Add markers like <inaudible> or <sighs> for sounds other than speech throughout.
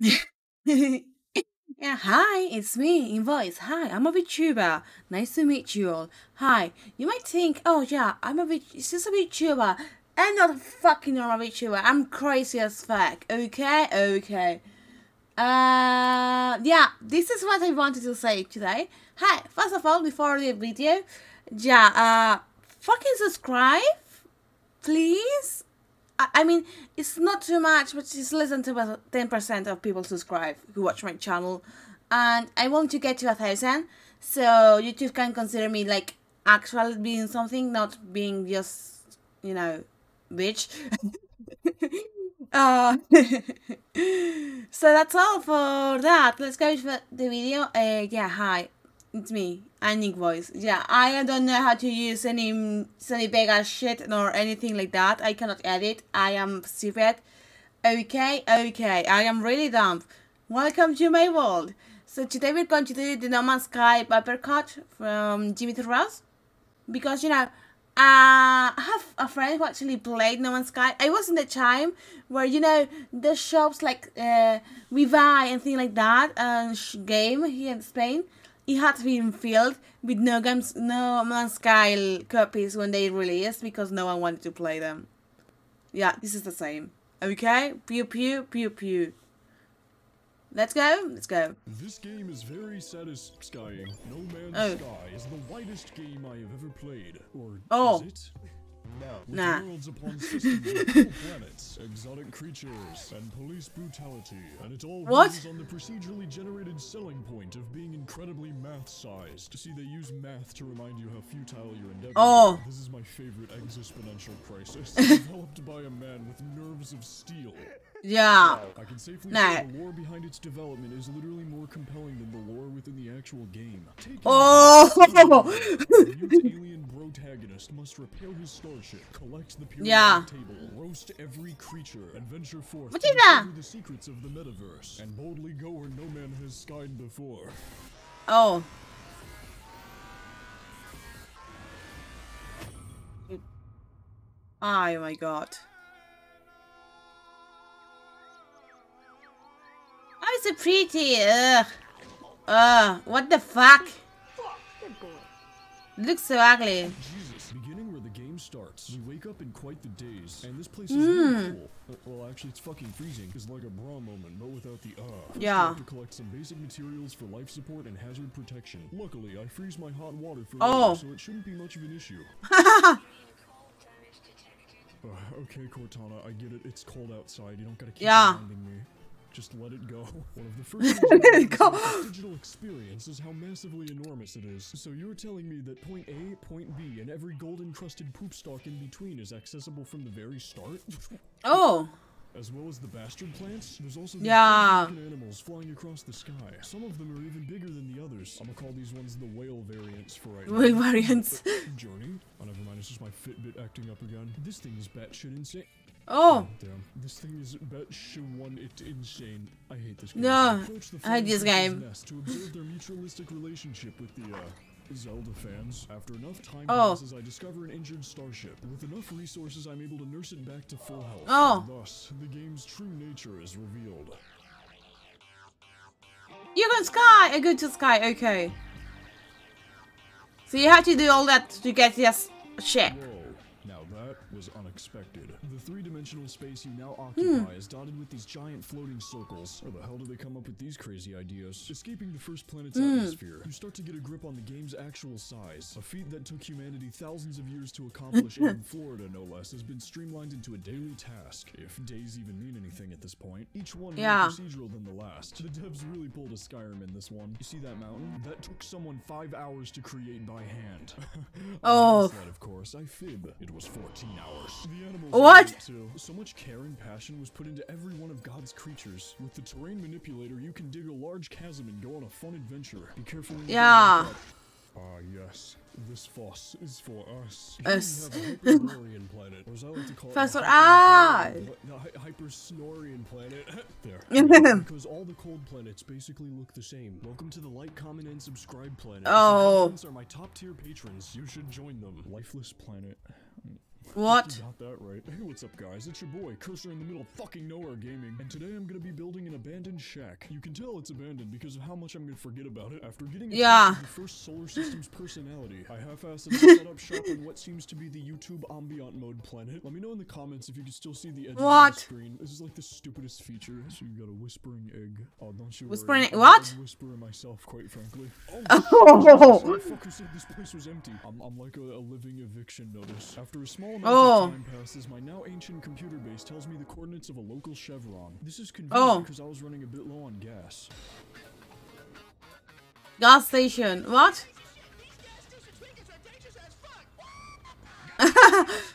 <laughs> yeah, hi, it's me, InkVoice. Hi, I'm a VTuber. Nice to meet you all. Hi, you might think, oh yeah, I'm a it's just a VTuber. I'm not a fucking normal VTuber. I'm crazy as fuck. Okay, okay. Uh, yeah, this is what I wanted to say today. Hi, first of all, before the video, yeah, uh, fucking subscribe, please. I, mean, it's not too much, but it's less than 10% of people subscribe who watch my channel. And I want to get to a thousand, so YouTube can consider me like actual being something, not being just, you know, bitch. <laughs> uh, <laughs> so that's all for that. Let's go to the video. Uh, yeah, hi. It's me, InkVoice. Yeah, I don't know how to use any Sony Vegas shit nor anything like that. I cannot edit. I am stupid. Okay, okay. I am really dumb. Welcome to my world. So today we're going to do the No Man's Sky Cut from Jimmy Ross. Because, you know, uh, I have a friend who actually played No Man's Sky. I was in the time where you know the shops like uh, and things like that, and game here in Spain it had been filled with No, games, no Man's Sky copies when they released because no one wanted to play them. Yeah, this is the same. Okay? Pew pew pew pew. Let's go. Let's go. This game is very satisfying. No Man's oh. Sky is the whitest game I have ever played. Or oh. is it? No. Nah. Worlds upon systems of <laughs> planets, exotic creatures, and police brutality, and it all what? on the procedurally generated selling point of being incredibly math-sized. See, they use math to remind you how futile your endeavors oh. This is my favorite exponential crisis, <laughs> developed by a man with nerves of steel. Yeah. I can safely nah. say the lore behind its development is literally more compelling than the lore within the actual game. Take oh! the alien protagonist must repair his starship, collect the periodic yeah. table, roast every creature, and venture forth what to discover the secrets of the metaverse, and boldly go where no man has skied before. Oh. Oh my god. So pretty. Ugh. Ugh. What the fuck? Looks so ugly. Jesus, beginning where the game starts. We wake up in quite the daze, and this place is mm. really hmm. cool. Uh, well, actually, it's fucking freezing. It's like a bra moment, but without the uh. First yeah. have to collect some basic materials for life support and hazard protection. Luckily, I freeze my hot water for oh. so it shouldn't be much of an issue. <laughs> Uh, okay, Cortana, I get it. It's cold outside. You don't gotta keep yeah. reminding me. Just let it go. <laughs> One of the <laughs> first the digital experience is how massively enormous it is. So you're telling me that point A, point B, and every gold-encrusted poop stalk in between is accessible from the very start? <laughs> Oh. As well as the bastard plants, there's also these yeah. animals flying across the sky. Some of them are even bigger than the others. I'm gonna call these ones the whale variants for right whale variants. Journey? Oh, never mind, it's just my Fitbit acting up again. This thing is batshit insane. Oh. Damn, this thing is batshit one it insane. I hate this game. No, I hate this game. To observe their mutualistic relationship with the, uh, Zelda fans. After enough time oh. passes, I discover an injured starship. With enough resources, I'm able to nurse it back to full health. Oh. thus, the game's true nature is revealed. You go sky! I go to sky, okay. So you have to do all that to get this ship. Whoa was unexpected. The three-dimensional space you now occupy hmm. is dotted with these giant floating circles. How the hell do they come up with these crazy ideas? Escaping the first planet's hmm. atmosphere, you start to get a grip on the game's actual size. A feat that took humanity thousands of years to accomplish in Florida, no less, has been streamlined into a daily task. If days even mean anything at this point. Each one yeah. more procedural than the last. The devs really pulled a Skyrim in this one. You see that mountain? That took someone five hours to create by hand. <laughs> oh. That, of course, I fib. It was 14 hours. What? So much care and passion was put into every one of God's creatures. With the terrain manipulator, you can dig a large chasm and go on a fun adventure. Be careful Yeah. Ah, yes. This foss is for us. Us. planet, or as I like to call it, ah! The Hypersnorian planet. <laughs> there. <laughs> because all the cold planets basically look the same. Welcome to the like, comment, and subscribe planet. Oh. These are my top tier patrons. You should join them. Lifeless planet. What? Got that right. Hey, what's up, guys? It's your boy, Cursor in the Middle Fucking Nowhere Gaming, and today I'm gonna be building an abandoned shack. You can tell it's abandoned because of how much I'm gonna forget about it after getting a Yeah. the first solar system's personality. I half-assed set up shop on what seems to be the YouTube ambient mode planet. Let me know in the comments if you can still see the edges What? of the screen. This is like the stupidest feature. So you got a whispering egg. Oh, don't you Whispering worry. I'm what? a whisperer myself, quite frankly. <laughs> Oh. So I fucking said this place was empty. I'm, I'm like a, a living eviction notice. After a small amount Oh. of time passes, my now ancient computer base tells me the coordinates of a local chevron. This is Oh. because I was running a bit low on gas. Gas station. What? <laughs> <laughs>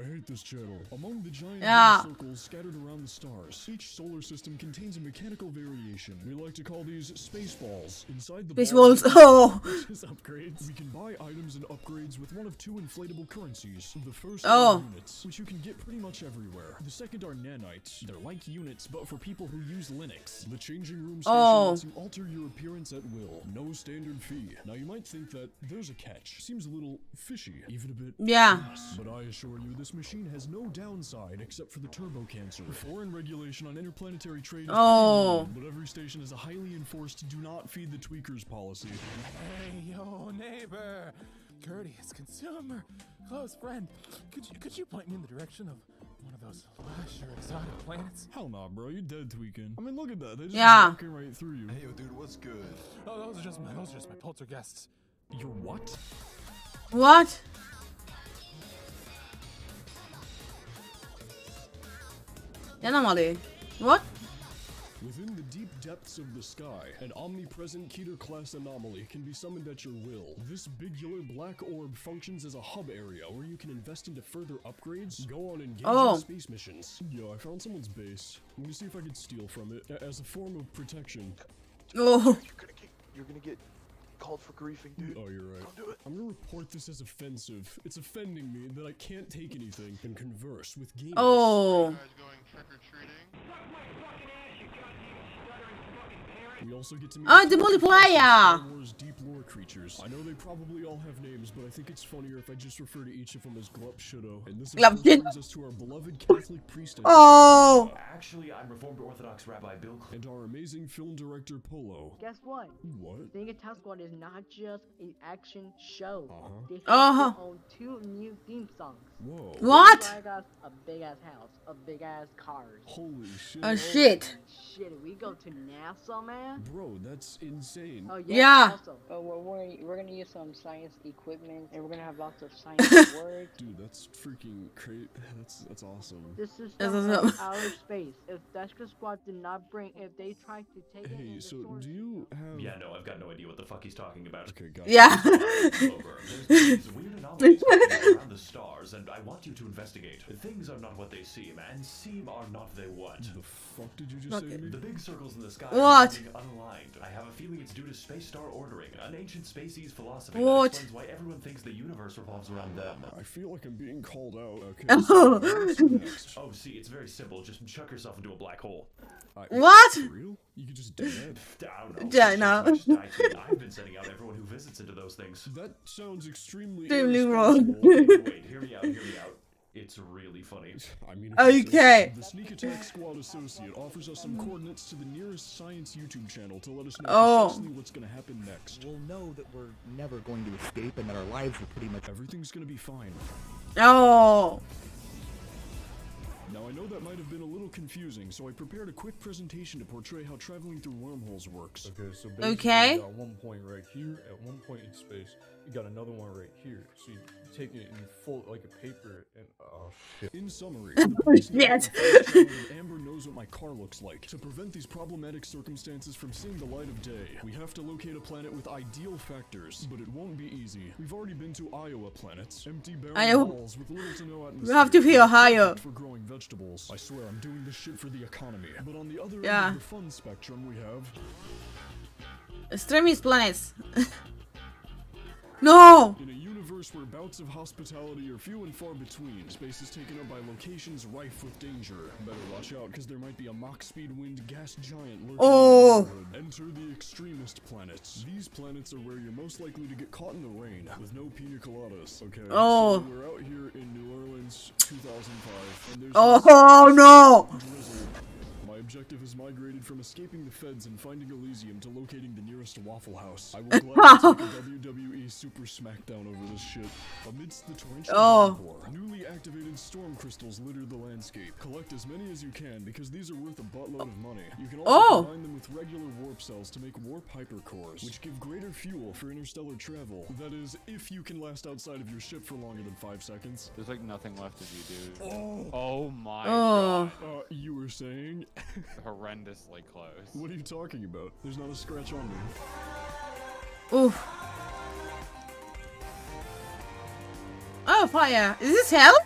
I hate this channel. Among the giant Yeah. circles scattered around the stars, each solar system contains a mechanical variation. We like to call these space balls. Inside the Fish balls. Oh. upgrades. We can buy items and upgrades with one of two inflatable currencies. The first Oh. are units, which you can get pretty much everywhere. The second are nanites. They're like units, but for people who use Linux. The changing room station Oh. lets you alter your appearance at will. No standard fee. Now you might think that there's a catch. Seems a little fishy, even a bit Yeah. Yes, but I assure you, this machine has no downside except for the turbo cancer. Foreign regulation on interplanetary trade. is Oh. pretty But every station has a highly enforced "do not feed the tweakers" policy. Hey, yo, neighbor, courteous consumer, close friend. Could you could you point me in the direction of one of those lush or exotic planets? Hell nah, bro, you dead tweaking. I mean, look at that. They just Yeah. walking right through you. Hey, yo, dude, what's good? Oh, those are just my those are just my poltergeists. You're what? What? Anomaly. What? Within the deep depths of the sky, an omnipresent Keter-class anomaly can be summoned at your will. This bigular black orb functions as a hub area where you can invest into further upgrades, go on engaging Oh. space missions. Yo, I found someone's base. Let me see if I can steal from it as a form of protection. Oh. You're gonna get, you're gonna get called for griefing, dude. Oh, you're right. Don't do it. I'm gonna report this as offensive. It's offending me that I can't take anything and converse with gamers. Oh. guys going trick or treating? We also get to meet Oh, the couple of multiplayer! Deep lore creatures. I know they probably all have names, but I think it's funnier if I just refer to each of them as Glup Shitto. And this of Glup course brings us to our beloved Catholic priest Oh. Actually, I'm Reformed Orthodox Rabbi Bill Cl- and our amazing film director Polo. Guess what? What? Being a Task Squad is not just an action show. Uh-huh. They have Uh-huh. own two new theme songs. Whoa. What? I got a big ass house, a big ass cars. Holy shit. Oh shit. Shit, we go to NASA, man. Bro, that's insane. Oh yeah. Yeah. Also, uh, we're, we're, we're gonna use some science equipment, and we're gonna have lots of science words. Dude, that's freaking crazy. That's that's awesome. This is That's from awesome. outer space. If Deska Squad did not bring, if they tried to take it, Hey, so do you have? Yeah, no, I've got no idea what the fuck he's talking about. Okay, got Yeah. Over. There's weird anomalies around the stars, and I want you to investigate. Things are not what they seem, and seem are not they what. The fuck did you just say to me? The big circles in the sky What? are unaligned. I have a feeling it's due to space star ordering, an ancient species philosophy What? that explains why everyone thinks the universe revolves around them. I feel like I'm being called out. Okay. Oh. <laughs> so? <laughs> Oh, see, it's very simple. Just chuck yourself into a black hole. I- What? Real? You could just dead. <laughs> I don't know. Yeah, Just- no. I- I've been sending out everyone who visits into those things. That sounds extremely Extremely wrong. irresponsible. Wait, hear me out, hear me out. It's really funny. <laughs> I mean, if you say Okay. The Sneak Attack <laughs> Squad Associate offers us some coordinates to the nearest science YouTube channel to let us know Oh. precisely what's gonna happen next. we'll know that we're never going to escape and that our lives will pretty much Everything's gonna be fine. Oh. Now I know that might have been a little confusing, so I prepared a quick presentation to portray how traveling through wormholes works. Okay, so basically Okay. you got one point right here, at one point in space, you got another one right here. So you take it and you fold it like a paper and oh shit. In summary, <laughs> the police know Yes. my first channel and Amber knows what my car looks like. To prevent these problematic circumstances from seeing the light of day, we have to locate a planet with ideal factors, but it won't be easy. We've already been to Iowa planets, empty barren Iowa- walls with little to no atmosphere. We have to be Ohio. For growing vegetables. I swear I'm doing this shit for the economy. But on the other Yeah. end of the fun spectrum, we have Extremist planets. <laughs> no. In a universe where bouts of hospitality are few and far between, space is taken up by locations rife with danger. Better watch out, because there might be a Mach speed wind gas giant lurking Oh. in the oh. neighborhood. Enter the extremist planets. These planets are where you're most likely to get caught in the rain, with no pina coladas, okay? Oh. So we're out here in New Orleans, 2005, and there's Oh no! drizzle. My objective has migrated from escaping the feds and finding Elysium to locating the nearest Waffle House. I will gladly <laughs> take a WWE Super Smackdown over this shit. Amidst the torrential Oh. downpour, newly activated storm crystals litter the landscape. Collect as many as you can because these are worth a buttload of money. You can also Oh. combine them with regular warp cells to make warp hypercores, which give greater fuel for interstellar travel. That is, if you can last outside of your ship for longer than five seconds. There's like nothing left of you, dude. Oh, Oh my Oh. uh, you were saying? <laughs> god. <laughs> Horrendously close. What are you talking about? There's not a scratch on me. Oof. Oh, fire. Is this hell?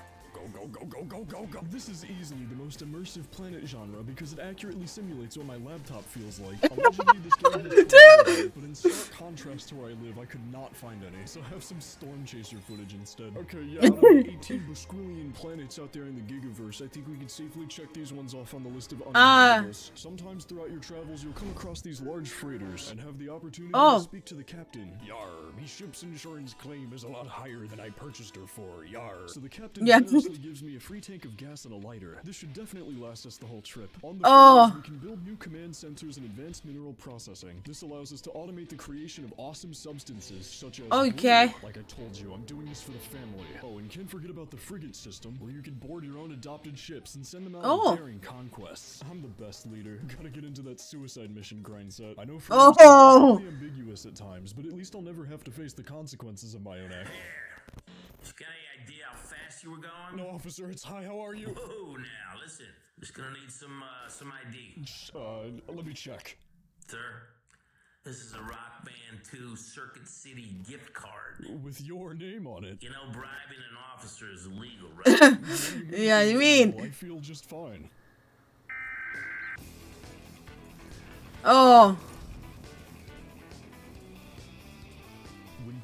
Go, go, go, go, go. This is easily the most immersive planet genre because it accurately simulates what my laptop feels like. Allegedly, this game has but in stark contrast to where I live, I could not find any, so I have some Storm Chaser footage instead. Okay, yeah, out <laughs> of 18 Busquillian planets out there in the Gigaverse, I think we can safely check these ones off on the list of Ah. uninhabitables. Sometimes throughout your travels, you'll come across these large freighters and have the opportunity Oh. to speak to the captain. Yar, me ship's insurance claim is a lot higher than I purchased her for. Yar. So the captain Yeah. gives me a free tank of gas and a lighter. This should definitely last us the whole trip. On the Oh. freighters, we can build new command centers and advanced mineral processing. This allows us to automate the creation of awesome substances such as Okay. blue. Like I told you, I'm doing this for the family. Oh, and can't forget about the frigate system, where you can board your own adopted ships and send them out Oh. on daring conquests. I'm the best leader. <laughs> Gotta get into that suicide mission grind set. I know for Oh. it's ambiguous at times, but at least I'll never have to face the consequences of my own act. Got any idea how fast you were going? No, officer, it's hi. How are you? Oh, now listen. Just gonna need some uh, some ID, Uh, let me check. sir. This is a Rock Band 2 Circuit City gift card. With your name on it. You know, bribing an officer is illegal, <laughs> right? Yeah, I mean. I feel just fine. Oh.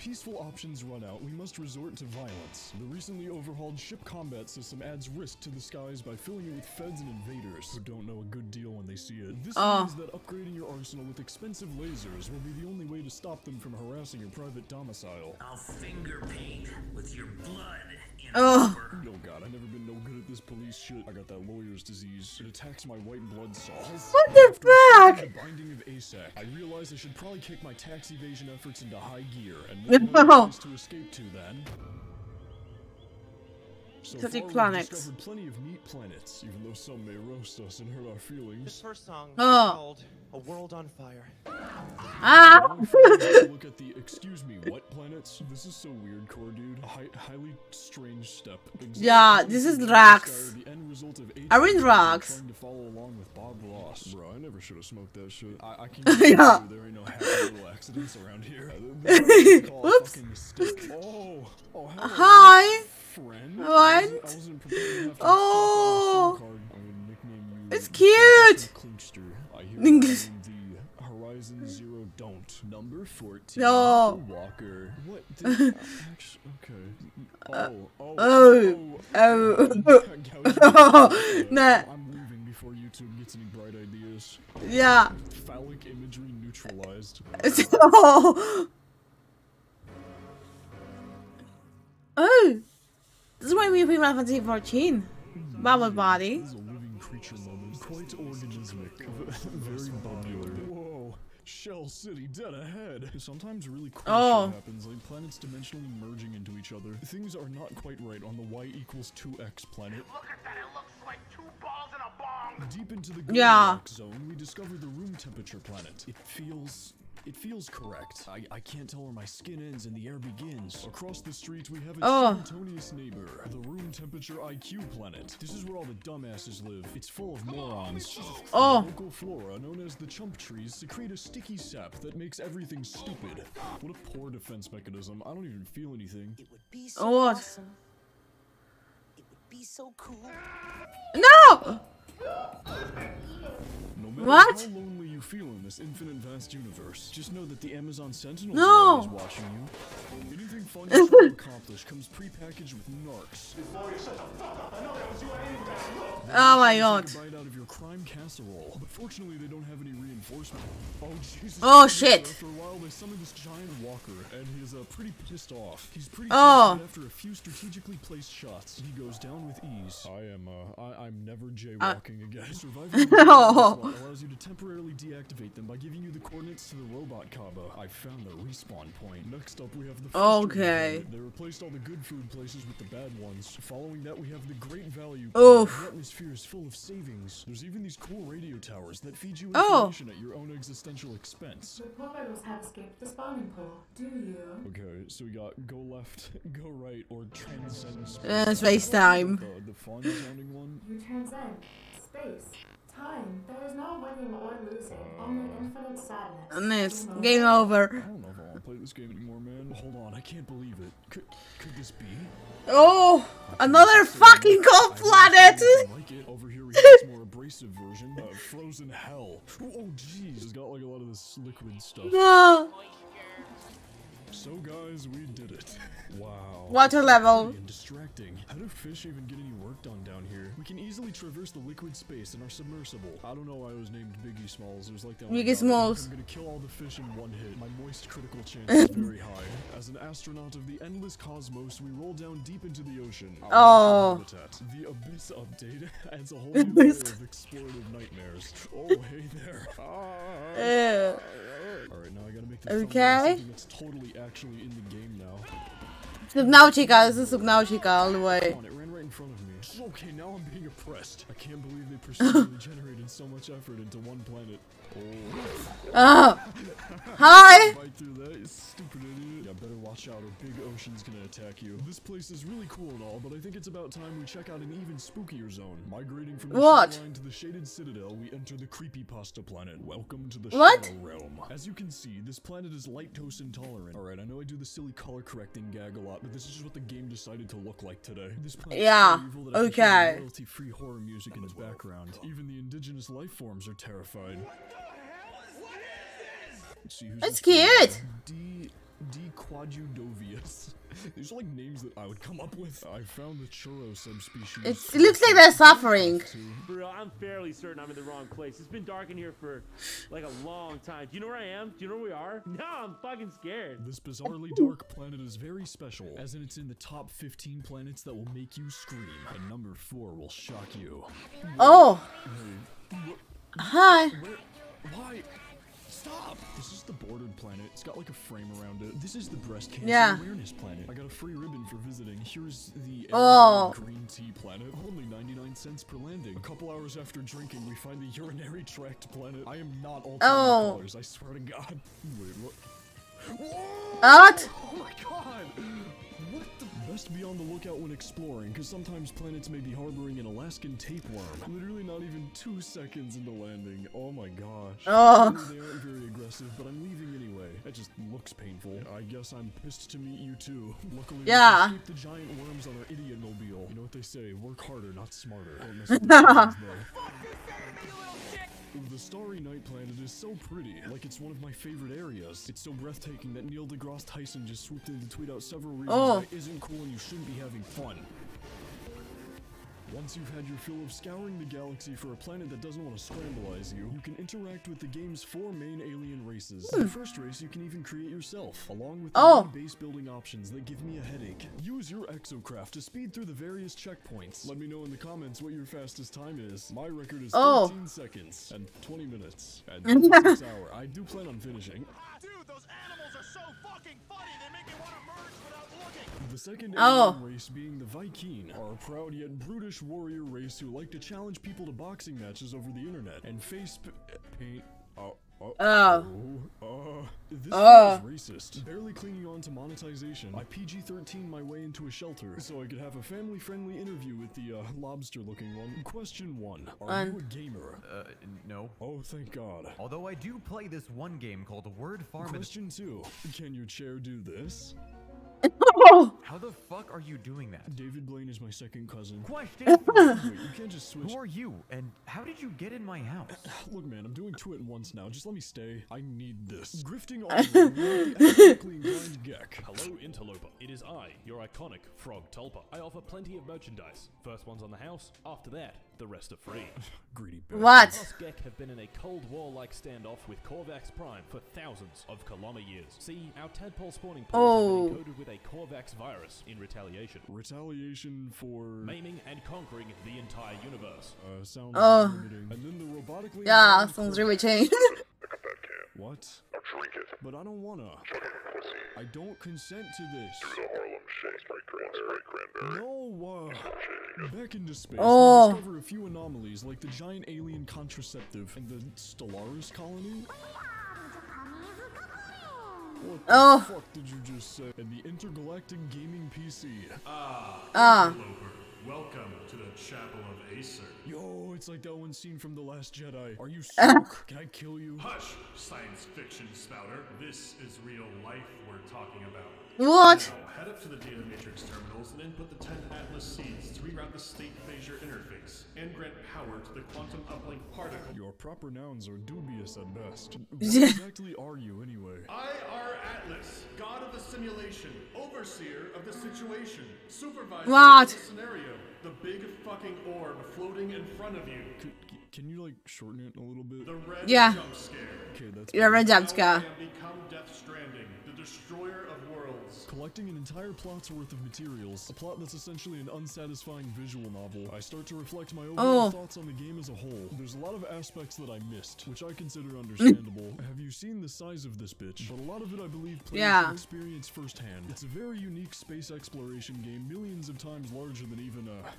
Peaceful options run out, we must resort to violence. The recently overhauled ship combat system adds risk to the skies by filling it with feds and invaders who don't know a good deal when they see it. This Oh. means that upgrading your arsenal with expensive lasers will be the only way to stop them from harassing your private domicile. I'll finger paint with your blood in Oh. Oh god, I've never been no good at this police shit. I got that lawyer's disease. It attacks my white blood cells. What the fuck? The binding of Isaac. I realized I should probably kick my tax evasion efforts into high gear, and <laughs> No. to escape to then? So Such a far, we've planets. discovered plenty of neat planets, even though some may roast us and hurt our This feelings. first song is Oh. called A World on Fire. Ah. Now finally, let's look at the excuse me what planets. This is so weird, core dude. A hi- highly strange step. Exact Yeah, this is the rocks. are the end result of Are in atheism rocks. Trying to follow along with Bob Ross. Bro, I never should have smoked that shit. I, I can <laughs> Yeah. you there ain't no happy little accidents around here. <laughs> This is <laughs> called a Whoops. fucking mistake. Oh, oh, Hi. friend. What? I wasn't, I wasn't prepared to have to Oh. slap on a SIM card. I'm gonna nickname you It's cute. Klinkster. I hereby name the Horizon Zero Don't. Number 14. No. Walker. What? The, okay. Oh, oh, Oh. Oh. oh. <laughs> <laughs> Nah. I'm leaving before YouTube gets any bright ideas. Yeah. Phallic imagery neutralized. <laughs> Oh. Oh. This is why we play Final Fantasy 14. Bubble body. This is a living creature moment. Quite organismic. <laughs> Very bubbler. Whoa. Shell City dead ahead. Sometimes really cool Oh. shit happens, like planets dimensionally merging into each other. Things are not quite right on the y equals 2x planet. Look at that, it looks like two balls in a bong. Deep into the Yeah. Goldilocks zone, we discover the room temperature planet. It feels. It feels correct. I, I can't tell where my skin ends and the air begins. Across the street, we have a Oh. simultaneous neighbor, the room temperature IQ planet. This is where all the dumbasses live. It's full of morons. Oh. The local flora, known as the chump trees, secrete a sticky sap that makes everything stupid. What a poor defense mechanism. I don't even feel anything. Be so Oh, what? awesome. It would be so cool. No! No matter What? how lonely you feel in this infinite vast universe. Just know that the Amazon Sentinels No. always watching you. Anything fun you try to <laughs> accomplish comes prepackaged with narcs. Oh my god. a out of your crime casserole. But fortunately, they don't have any reinforcement. Oh Jesus! Oh, shit. After a while, they summon this giant walker, and he's uh, pretty pissed off. He's pretty Oh. after a few strategically placed shots, he goes down with ease. I am, uh, I, I'm never jaywalking again. <laughs> Surviving Oh. allows you to temporarily deactivate them by giving you the coordinates to the robot Kaba. I found the respawn point. Next up, we have the Fish Okay. They replaced all the good food places with the bad ones. Following that, we have the Great Value. Oof. The atmosphere is full of savings. There's even these cool radio towers that feed you Oh. at your own existential expense. Reporters have escaped the spawning pool. Do you? Okay, so we got go left, <laughs> go right, or transcend space. Uh, space time. The, the fun sounding one. You transcend space, time. There is no winning or losing, only infinite sadness. And this Game game I over. don't know if I want to play this game anymore, man. Hold on, I can't believe it. Could, could this be? Oh, another fucking cold planet. I like it. Over here we have this more abrasive version. Uh, frozen hell. Oh, jeez. It's got like a lot of this liquid stuff. <laughs> No. So, guys, we did it. <laughs> Wow. Water level. And distracting. How do fish even get any work done down here? We can easily traverse the liquid space in our submersible. I don't know why it was named Biggie Smalls. It was like that. Biggie. Smalls. I'm gonna kill all the fish in one hit. My moist critical chance is very <laughs> high. As an astronaut of the endless cosmos, we roll down deep into the ocean. Our Oh. habitat. The Abyss update <laughs> adds a whole new layer of explorative nightmares. Oh, hey there. Eh. Ew. Alright, now I gotta make the Okay. something that's totally actually in the game now. Subnautica. This is Subnautica all the way. On, it ran right in front of me. Okay, now I'm being oppressed. I can't believe they <laughs> procedurally generated so much effort into one planet. Oh. Oh. Hi. Bite through that, you stupid idiot. Yeah, better watch out or big ocean's gonna attack you. This place is really cool and all, but I think it's about time we check out an even spookier zone. Migrating from the What? shoreline to the shaded citadel, we enter the creepypasta planet. Welcome to the What? Shadow Realm. As you can see, this planet is light lactose intolerant. Alright, I know I do the silly color correcting gag a lot, but this is just what the game decided to look like today. This planet's Yeah, so evil that I can hear okay. royalty-free horror music in its background. Even the indigenous life forms are terrified. Let's see who's That's cute. D D Quadudovius. <laughs> These are like names that I would come up with. I found the churro subspecies. It's, it looks like they're suffering. Bro, I'm fairly certain I'm in the wrong place. It's been dark in here for like a long time. Do you know where I am? Do you know where we are? <laughs> No, I'm fucking scared. This bizarrely <laughs> dark planet is very special, as in it's in the top 15 planets that will make you scream, and number 4 will shock you. Oh. Hey, Hi. Where? Why? Stop! This is the bordered planet. It's got like a frame around it. This is the breast cancer Yeah. awareness planet. I got a free ribbon for visiting. Here's the Oh. Green tea planet. Only 99 cents per landing. A couple hours after drinking, we find the urinary tract planet. I am not altering Oh. the colors. I swear to God. Wait, what? What? Oh my god! What the? Best be on the lookout when exploring, because sometimes planets may be harboring an Alaskan tapeworm. Literally not even two seconds into landing. Oh my gosh. <laughs> Oh. They aren't very aggressive, but I'm leaving anyway. That just looks painful. I guess I'm pissed to meet you too. <laughs> Luckily, Yeah. we escaped the giant worms on our idiot mobile. You know what they say? Work harder, not smarter. <laughs> Don't mess with the. The Starry Night Planet is so pretty, like it's one of my favorite areas. It's so breathtaking that Neil deGrasse Tyson just swooped in to tweet out several reasons Oh. why it isn't cool and you shouldn't be having fun. Once you've had your fill of scouring the galaxy for a planet that doesn't want to scramblize you, you can interact with the game's four main alien races. The hmm. first race you can even create yourself, along with Oh. many base building options that give me a headache. Use your exocraft to speed through the various checkpoints. Let me know in the comments what your fastest time is. My record is Oh. 13 seconds and 20 minutes and <laughs> 26 hour. I do plan on finishing. The second Oh. race being the Vy'keen are a proud yet brutish warrior race who like to challenge people to boxing matches over the internet and face p- paint. Oh. Oh. Oh. Uh, this Oh. feels racist. Barely clinging on to monetization, I PG-13 my way into a shelter so I could have a family-friendly interview with the uh, lobster-looking one. Question one: Are Um. you a gamer? Uh, no. Oh, thank God. Although I do play this one game called Word Farm. Question two: Can your chair do this? <laughs> Oh! How the fuck are you doing that? David Blaine is my second cousin. Question Wait, you can't <laughs> just switch. Who are you, and how did you get in my house? <sighs> Look, man, I'm doing two at once now. Just let me stay. I need this. Grifting all over the economically inclined <laughs> Gek. Hello, Interloper. It is I, your iconic Frog Tulpa. I offer plenty of merchandise. First one's on the house. After that, the rest are free. <laughs> Greedy What? Us Gek have been in a Cold War-like standoff with Korvax Prime for thousands of kilometer years. See, our tadpole spawning pools Oh. have been encoded with a Korvax virus in retaliation. Retaliation for Maiming and conquering the entire universe. uh, sounds Oh. limiting. And then the robotically Yeah, inclined sounds Korvax- riveting. What? But I don't wanna. I don't consent to this. No, uh, back into space, Oh. we discover a few anomalies like the giant alien contraceptive and the Stellaris colony. What the Oh. fuck did you just say? And the intergalactic gaming PC. Ah. Ah. Welcome to the Chapel of Acer. Yo, it's like that one scene from The Last Jedi. Are you Uh. <laughs> sick? Can I kill you? Hush, science fiction spouter. This is real life we're talking about. What? Now, head up to the data matrix terminals and input the 10 Atlas seeds to reroute the state phasure interface and grant power to the quantum uplink particle. Your proper nouns are dubious at best. <laughs> What exactly are you, anyway? I are Atlas, god of the simulation, overseer of the situation, supervisor What? of the scenario, the big fucking orb floating in front of you. Can, can you, like, shorten it a little bit? The red Yeah. jump scare. Okay, that's You're red jump scare. I am become Death Stranding, the destroyer of worlds. Collecting an entire plot's worth of materials, a plot that's essentially an unsatisfying visual novel, I start to reflect my overall Oh. thoughts on the game as a whole. There's a lot of aspects that I missed, which I consider understandable. Have you seen the size of this bitch? But a lot of it I believe players Yeah. can experience firsthand. It's a very unique space exploration game, millions of times larger than even, uh,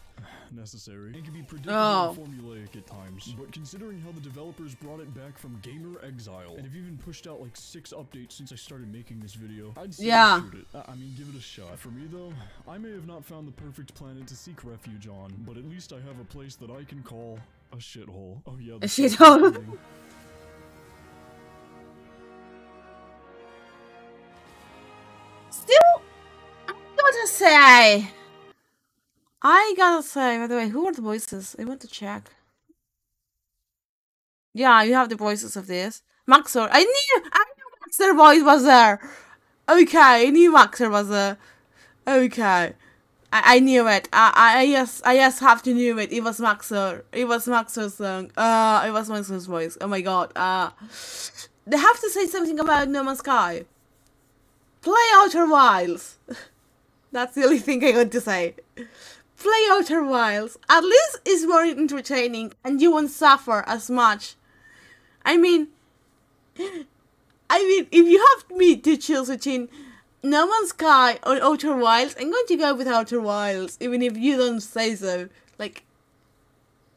necessary. It can be predictable Oh. and formulaic at times. But considering how the developers brought it back from gamer exile, and have even pushed out like six updates since I started making this video, I'd say Yeah. shoot it. I I mean, give it a shot. For me though, I may have not found the perfect planet to seek refuge on, but at least I have a place that I can call a shithole. Oh yeah, A shithole. <laughs> Still, I gotta say, I gotta say, by the way, who are the voices? I want to check. Yeah, you have the voices of this. Maxor. I knew, I voice was there. Okay, I knew Maxor was there. Okay. I, I knew it. I, I just I just have to knew it. It was Maxor. It was Maxor's song. Uh it was Maxor's voice. Oh my god. Uh they have to say something about No Man's Sky. Play Outer Wilds. <laughs> That's the only thing I got to say. Play Outer Wilds. At least it's more entertaining and you won't suffer as much. I mean, I mean, if you have me to choose between No Man's Sky or Outer Wilds, I'm going to go with Outer Wilds, even if you don't say so. Like,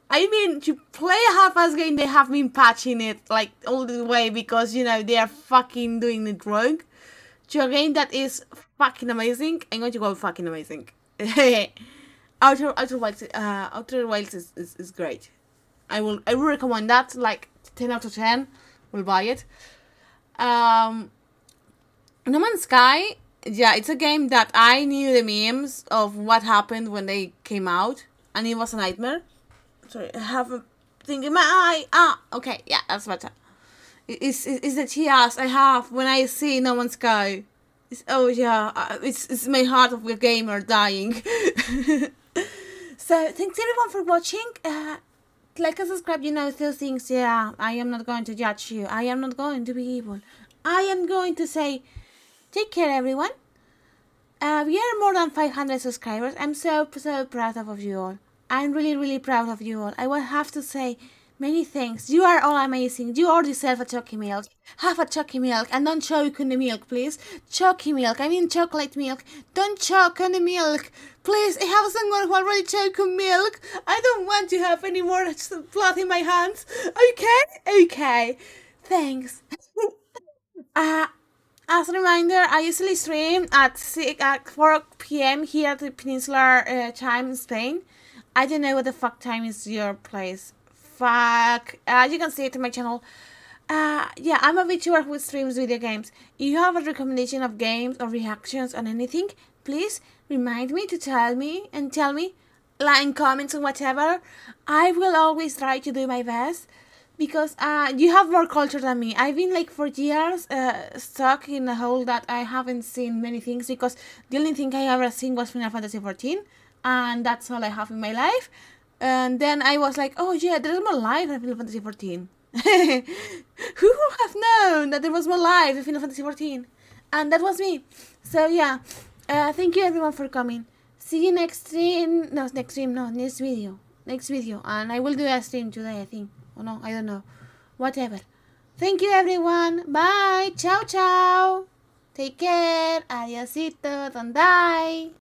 I mean, to play a half-ass game, they have been patching it like all the way because you know they are fucking doing it wrong. To a game that is fucking amazing, I'm going to go fucking amazing. <laughs> Outer Outer Wilds, uh, Outer Wilds is, is, is great. I will I will recommend that. Like ten out of ten, will buy it. Um, No Man's Sky, yeah, it's a game that I knew the memes of what happened when they came out, and it was a nightmare. Sorry, I have a thing in my eye. Ah, okay, yeah, that's better. It- It's, it's, it's the tears I have when I see No Man's Sky. It's, oh yeah, uh, it's, it's my heart of a gamer dying. <laughs> so, thanks everyone for watching. Uh, like and subscribe, you know, those things. Yeah, I am not going to judge you. I am not going to be evil. I am going to say, take care, everyone. Uh, we are more than 500 subscribers. I'm so, so proud of you all. I'm really, really proud of you all. I will have to say many thanks. You are all amazing. You order yourself a chocolate milk. Have a chocolate milk and don't choke on the milk, please. Chocolate milk. I mean chocolate milk. Don't choke on the milk. Please, I have someone who already choked on milk. I don't want to have any more blood in my hands. Okay? Okay. Thanks. <laughs> uh, as a reminder, I usually stream at 6, at 4 p.m. here at the Peninsular uh, time in Spain. I don't know what the fuck time is your place. Fuck. Uh, you can see it in my channel. Uh, yeah, I'm a VTuber who streams video games. If you have a recommendation of games or reactions on anything, please remind me to tell me and tell me like in comments or whatever. I will always try to do my best because uh, you have more culture than me. I've been like for years uh, stuck in a hole that I haven't seen many things because the only thing I ever seen was Final Fantasy XIV, and that's all I have in my life. And then I was like, oh yeah, there's more life in Final Fantasy XIV. <laughs> Who would have known that there was more life in Final Fantasy XIV? And that was me. So yeah, uh, thank you everyone for coming. See you next stream. No, next stream. No, next video. Next video. And I will do a stream today, I think. Oh no, I don't know. Whatever. Thank you everyone. Bye. Ciao, ciao. Take care. Adiosito. Don't die.